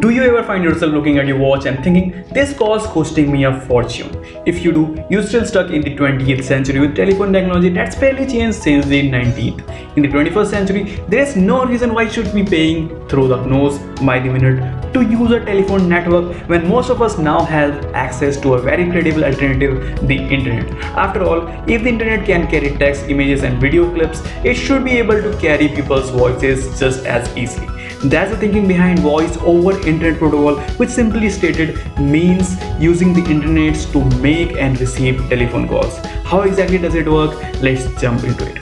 Do you ever find yourself looking at your watch and thinking, this call's costing me a fortune? If you do, you're still stuck in the 20th century with telephone technology that's barely changed since the 19th. In the 21st century, there is no reason why you should be paying through the nose by the minute to use a telephone network when most of us now have access to a very credible alternative, the internet. After all, if the internet can carry text, images and video clips, it should be able to carry people's voices just as easily. That's the thinking behind voice over internet protocol which simply stated means using the internet to make and receive telephone calls. How exactly does it work? Let's jump into it.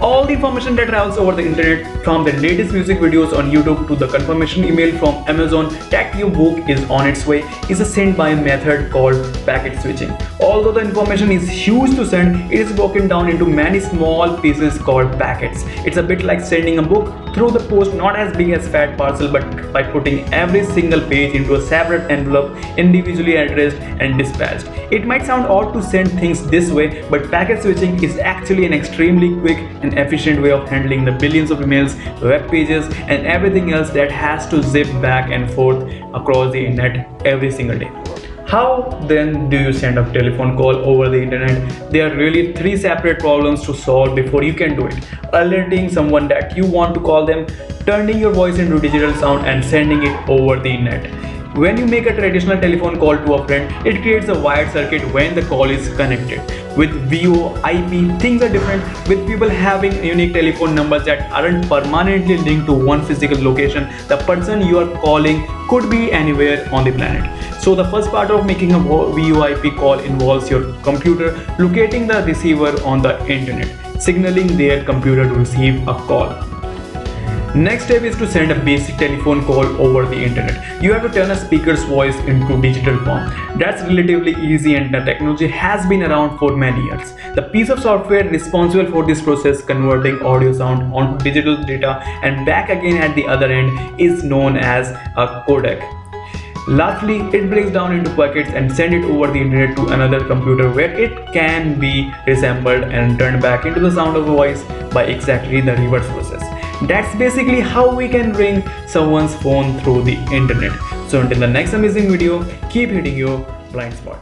All the information that travels over the internet from the latest music videos on YouTube to the confirmation email from Amazon that your book is on its way is a sent by a method called packet switching. Although the information is huge to send, it is broken down into many small pieces called packets. It's a bit like sending a book through the post not as big as fat parcel but by putting every single page into a separate envelope individually addressed and dispatched. It might sound odd to send things this way but packet switching is actually an extremely quick and efficient way of handling the billions of emails, web pages and everything else that has to zip back and forth across the internet every single day. How then do you send a telephone call over the internet? There are really three separate problems to solve before you can do it. Alerting someone that you want to call them, turning your voice into digital sound and sending it over the internet. When you make a traditional telephone call to a friend, it creates a wide circuit when the call is connected. With VO, IP, things are different with people having unique telephone numbers that aren't permanently linked to one physical location. The person you are calling could be anywhere on the planet. So the first part of making a VoIP call involves your computer locating the receiver on the internet, signaling their computer to receive a call. Next step is to send a basic telephone call over the internet. You have to turn a speaker's voice into digital form. That's relatively easy and the technology has been around for many years. The piece of software responsible for this process converting audio sound onto digital data and back again at the other end is known as a codec. Lastly, it breaks down into packets and send it over the internet to another computer where it can be reassembled and turned back into the sound of a voice by exactly the reverse process. That's basically how we can ring someone's phone through the internet. So until the next amazing video, keep hitting your blind spot.